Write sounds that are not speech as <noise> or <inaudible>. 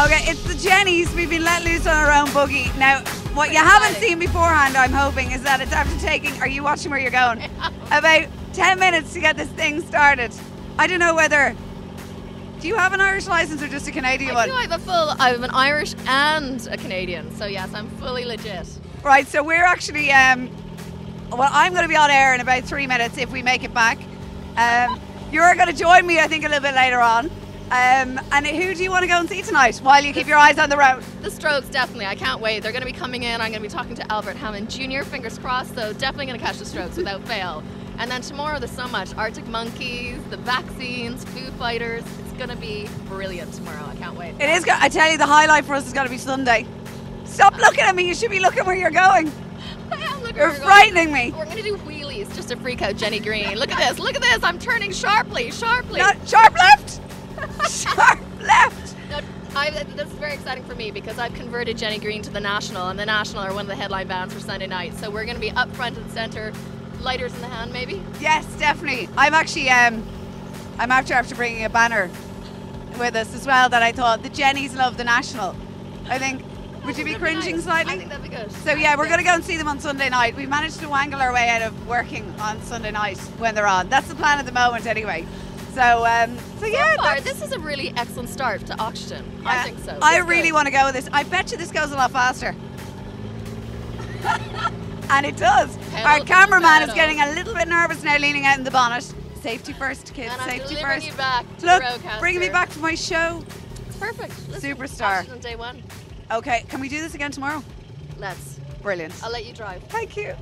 Okay, it's the Jennies. We've been let loose on our own boogie. Now, what you haven't seen beforehand, I'm hoping, is that it's after taking. Are you watching where you're going? <laughs> About 10 minutes to get this thing started. I don't know whether. Do you have an Irish license or just a Canadian one? I one? do have a full. I'm an Irish and a Canadian, so yes, I'm fully legit. Right, so we're actually. Um, well, I'm going to be on air in about three minutes if we make it back. Um, you're going to join me, I think, a little bit later on. Um, and who do you want to go and see tonight while you keep your eyes on the road? The Strokes, definitely. I can't wait. They're going to be coming in. I'm going to be talking to Albert Hammond Jr. Fingers crossed. So definitely going to catch the Strokes without fail. And then tomorrow there's so much: Arctic Monkeys, the vaccines, Foo Fighters. It's going to be brilliant tomorrow. I can't wait. It is. Go- I tell you, the highlight for us is going to be Sunday. Stop looking at me. You should be looking where you're going. <laughs> I am looking You're frightening me. We're going to do wheelies just to freak out Jenny Greene. Look at this. Look at this. I'm turning sharply, sharply. No, sharp left. Sharp left. No, I, this is very exciting for me because I've converted Jenny Greene to the National, and the National are one of the headline bands for Sunday night. So we're going to be up front and center, lighters in the hand, maybe. Yes, definitely. I'm actually. Um, I'm after after bringing a banner with us as well. That I thought the Jennies love the national. I think. <laughs> Would you be cringing nice. slightly? I think that'd be good. So yeah, we're going to go and see them on Sunday night. We've managed to wangle our way out of working on Sunday night when they're on. That's the plan at the moment, anyway. So um, so yeah, So far, this is a really excellent start to Oxegen. I think so. I It's really good. want to go with this. I bet you this goes a lot faster. <laughs> and it does. Pedal Our cameraman is getting a little bit nervous now, leaning out in the bonnet. Safety first, kids. And Safety first. you back to Look, bringing me back to my show. It's perfect. Listen, Superstar. Oxegen day one. Okay, can we do this again tomorrow? Let's. Brilliant. I'll let you drive. Thank you.